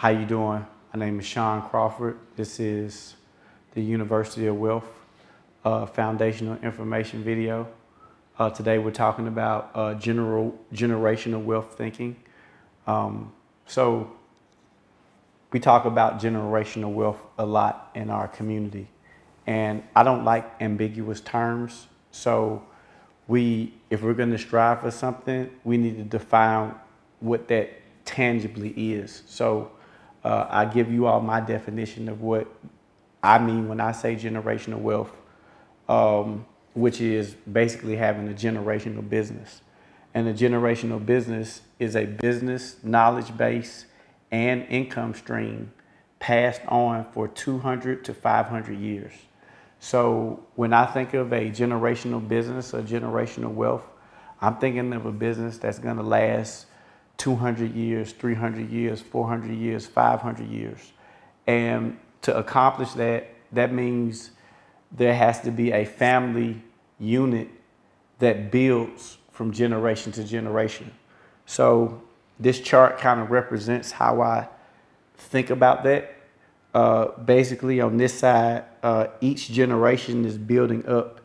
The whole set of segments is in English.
How you doing? My name is Sean Crawford. This is the University of Wealth uh, foundational information video. Uh, today we're talking about uh, general generational wealth thinking. Um, so we talk about generational wealth a lot in our community, and I don't like ambiguous terms. So we, if we're going to strive for something, we need to define what that tangibly is. So uh, I give you all my definition of what I mean when I say generational wealth, um, which is basically having a generational business. And a generational business is a business knowledge base and income stream passed on for 200 to 500 years. So when I think of a generational business or generational wealth, I'm thinking of a business that's going to last 200 years, 300 years, 400 years, 500 years. And to accomplish that, that means there has to be a family unit that builds from generation to generation. So this chart kind of represents how I think about that. Uh, basically, on this side, uh, each generation is building up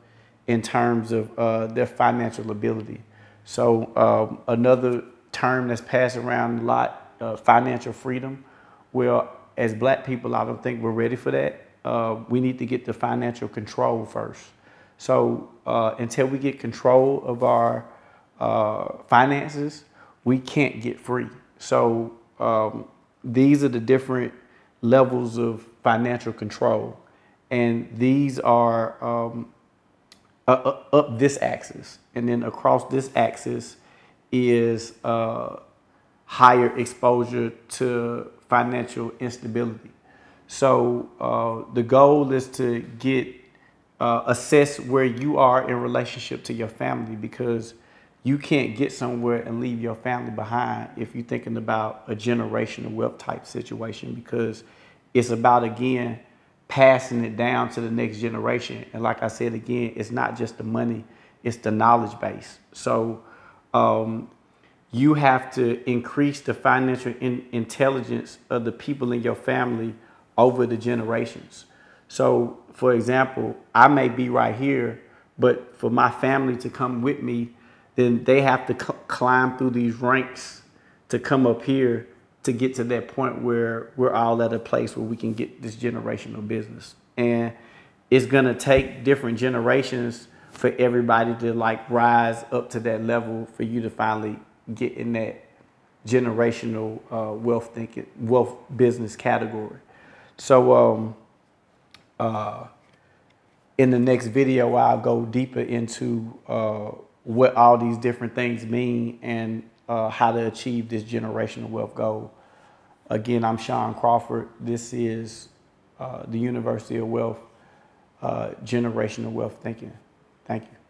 in terms of uh, their financial ability. So um, another term that's passed around a lot, uh, financial freedom. Well, as black people, I don't think we're ready for that. Uh, we need to get the financial control first. So uh, until we get control of our uh, finances, we can't get free. So um, these are the different levels of financial control. And these are um, up this axis. And then across this axis is uh, higher exposure to financial instability. So uh, the goal is to get uh, assess where you are in relationship to your family because you can't get somewhere and leave your family behind if you're thinking about a generational wealth type situation because it's about again passing it down to the next generation and like i said again it's not just the money it's the knowledge base so um, you have to increase the financial in intelligence of the people in your family over the generations. So, for example, I may be right here, but for my family to come with me, then they have to climb through these ranks to come up here to get to that point where we're all at a place where we can get this generational business. And it's gonna take different generations for everybody to like rise up to that level for you to finally get in that generational uh, wealth thinking, wealth business category. So um, uh, in the next video, I'll go deeper into uh, what all these different things mean and uh, how to achieve this generational wealth goal. Again, I'm Sean Crawford. This is uh, the University of Wealth, uh, Generational Wealth Thinking. Thank you.